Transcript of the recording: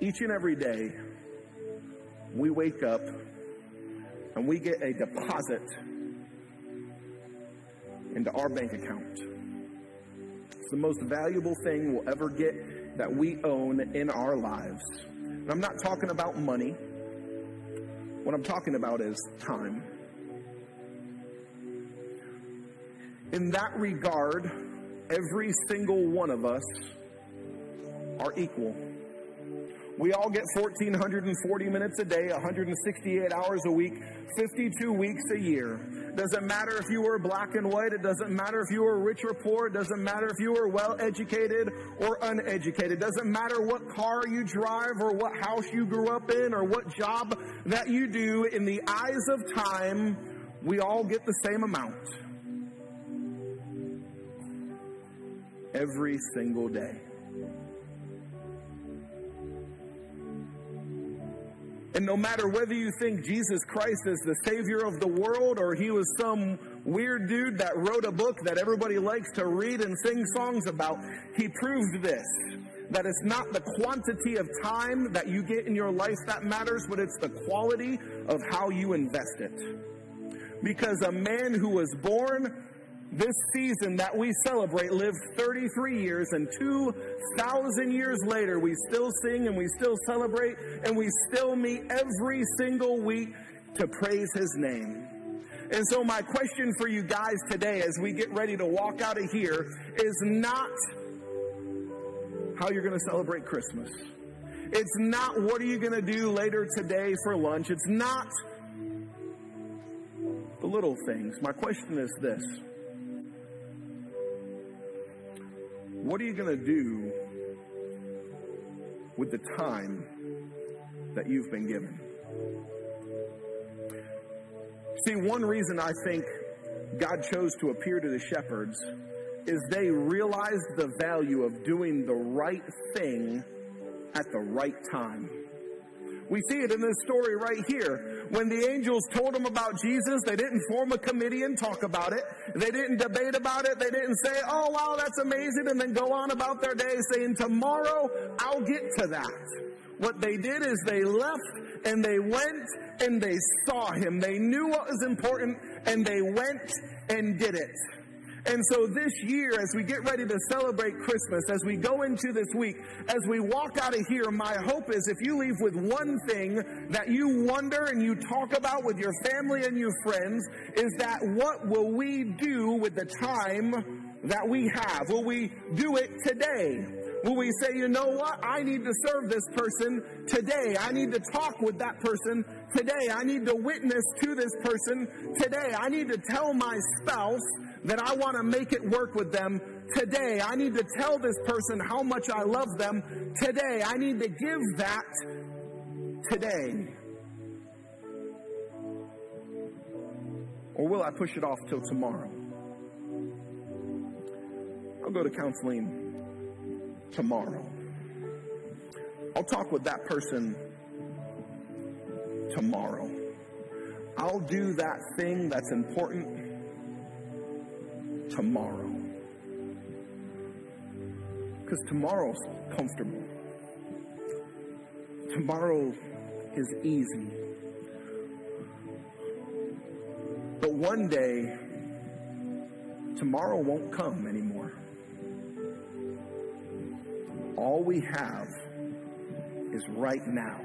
each and every day, we wake up and we get a deposit into our bank account. It's the most valuable thing we'll ever get that we own in our lives. And I'm not talking about money. What I'm talking about is time. In that regard, every single one of us are equal. We all get 1,440 minutes a day, 168 hours a week, 52 weeks a year. Doesn't matter if you were black and white. It doesn't matter if you were rich or poor. It doesn't matter if you were well educated or uneducated. It doesn't matter what car you drive or what house you grew up in or what job that you do. In the eyes of time, we all get the same amount. Every single day. And no matter whether you think Jesus Christ is the Savior of the world or he was some weird dude that wrote a book that everybody likes to read and sing songs about, he proved this that it's not the quantity of time that you get in your life that matters, but it's the quality of how you invest it. Because a man who was born this season that we celebrate lived 33 years, and 2,000 years later, we still sing and we still celebrate and we still meet every single week to praise his name. And so, my question for you guys today as we get ready to walk out of here is not how you're going to celebrate Christmas. It's not what are you going to do later today for lunch. It's not the little things. My question is this What are you going to do with the time that you've been given? See, one reason I think God chose to appear to the shepherds is they realized the value of doing the right thing at the right time. We see it in this story right here. When the angels told them about Jesus, they didn't form a committee and talk about it. They didn't debate about it. They didn't say, oh, wow, that's amazing, and then go on about their day saying, tomorrow I'll get to that. What they did is they left and they went and they saw him. They knew what was important and they went and did it. And so this year, as we get ready to celebrate Christmas, as we go into this week, as we walk out of here, my hope is if you leave with one thing that you wonder and you talk about with your family and your friends, is that what will we do with the time that we have? Will we do it today? Will we say, you know what? I need to serve this person today. I need to talk with that person today. I need to witness to this person today. I need to tell my spouse that I want to make it work with them today. I need to tell this person how much I love them today. I need to give that today. Or will I push it off till tomorrow? I'll go to counseling tomorrow. I'll talk with that person tomorrow. I'll do that thing that's important tomorrow. Because tomorrow's comfortable. Tomorrow is easy. But one day, tomorrow won't come anymore. All we have is right now.